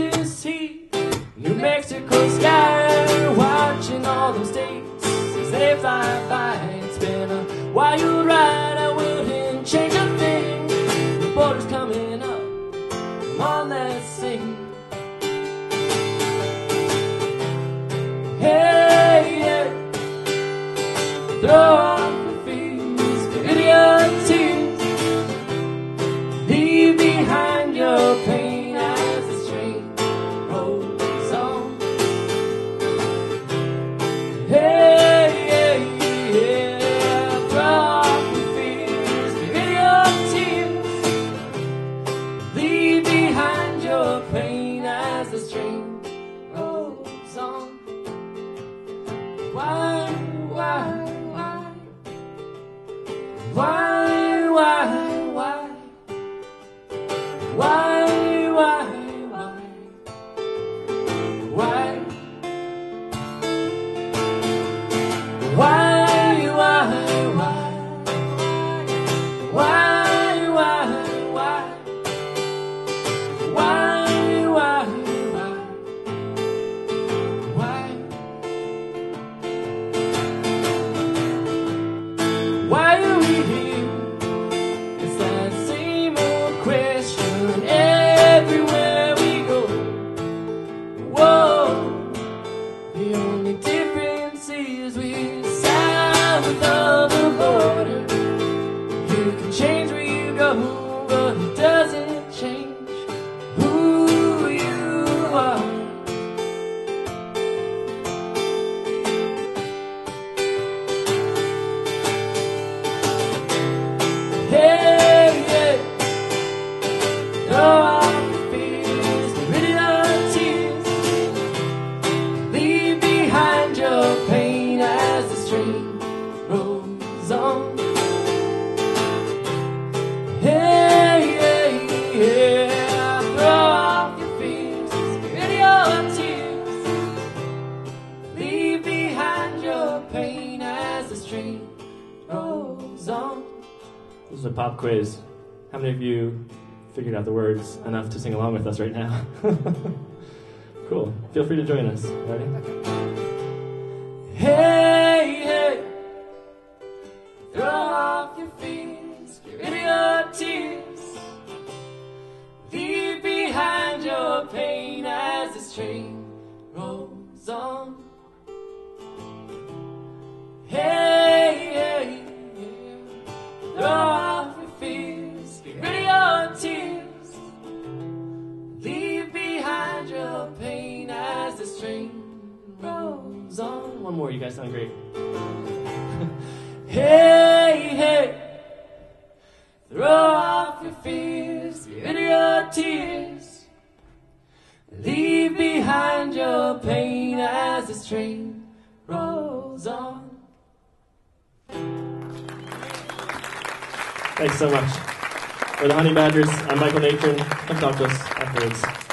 Texas heat, New Mexico sky, watching all those states as they fly by. It's been a wild ride, I wouldn't change a thing. The border's coming up, come on, let's sing. Hey, hey, throw go, but rolls on. This is a pop quiz. How many of you figured out the words enough to sing along with us right now? cool. Feel free to join us. Ready? Hey, hey. Throw off your fears, get rid of your tears. Leave behind your pain as this train rolls on. On. One more, you guys sound great. hey, hey. Throw off your fears, rid of your tears. Leave behind your pain as this train rolls on. Thanks so much. For the Honey Badgers, I'm Michael Nathan. Come talk to us afterwards.